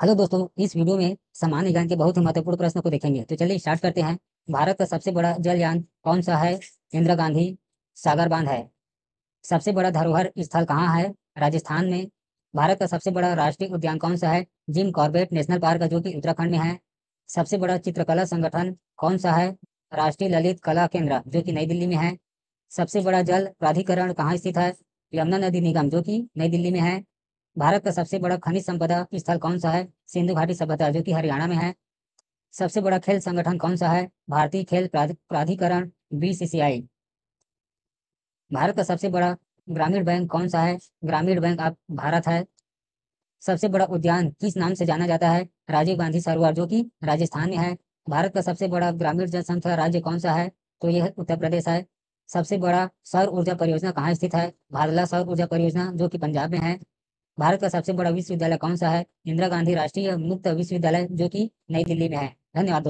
Hello दोस्तों, इस video में सामान्य ज्ञान के बहुत ही महत्वपूर्ण प्रश्न को देखेंगे। तो चलिए स्टार्ट करते हैं। भारत का सबसे बड़ा जलयान कौन सा है? इंदिरा गांधी सागर बाँध है। सबसे बड़ा धरोहर स्थल कहाँ है? राजस्थान में। भारत का सबसे बड़ा राष्ट्रीय उद्यान कौन सा है? जिम कॉर्बेट नेशनल पार्क, जो कि उत्तराखंड में है। सबसे बड़ा चित्रकला संगठन कौन सा है? राष्ट्रीय ललित कला केंद्र, जो कि नई दिल्ली में है। सबसे बड़ा जल प्राधिकरण कहाँ स्थित है? यमुना नदी निगम, जो कि नई दिल्ली में है। भारत का सबसे बड़ा खनिज संपदा स्थल कौन सा है? सिंधु घाटी सभ्यता, जो कि हरियाणा में है। सबसे बड़ा खेल संगठन कौन सा है? भारतीय खेल प्राधिकरण बीसीसीआई भारत का सबसे बड़ा ग्रामीण बैंक कौन सा है? ग्रामीण बैंक आप भारत है। सबसे बड़ा उद्यान किस नाम से जाना जाता है? राजीव गांधी सरोवर, जो कि राजस्थान में है। भारत का सबसे बड़ा ग्रामीण जनसंख्या राज्य कौन सा है? तो यह उत्तर प्रदेश है। सबसे बड़ा सौर ऊर्जा परियोजना कहाँ स्थित है? भादला सौर ऊर्जा परियोजना, जो कि पंजाब में है। भारत का सबसे बड़ा विश्वविद्यालय कौन सा है? इंदिरा गांधी राष्ट्रीय मुक्त विश्वविद्यालय, जो कि नई दिल्ली में है। धन्यवाद दोस्तों।